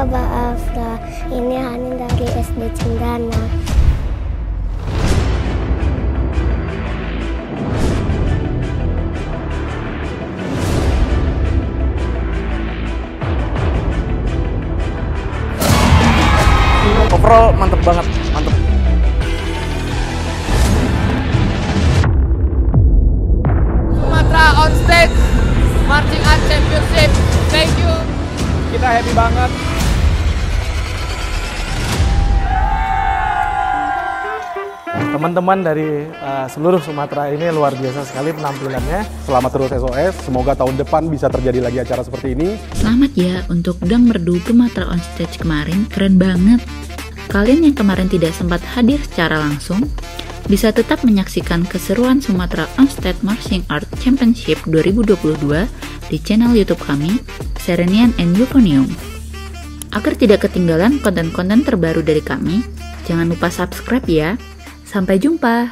Ini Hanin dari SD Cendana. Overall mantep banget, mantep. Sumatera on stage marching art championship. Thank you. Kita happy banget. Teman-teman dari uh, seluruh Sumatera ini luar biasa sekali penampilannya. Selamat terus SOS, semoga tahun depan bisa terjadi lagi acara seperti ini. Selamat ya untuk Dang Merdu Sumatera on stage kemarin, keren banget. Kalian yang kemarin tidak sempat hadir secara langsung, bisa tetap menyaksikan keseruan Sumatera on Stage Marching Art Championship 2022 di channel YouTube kami, Serenian and Euphonium. Agar tidak ketinggalan konten-konten terbaru dari kami, jangan lupa subscribe ya. Sampai jumpa!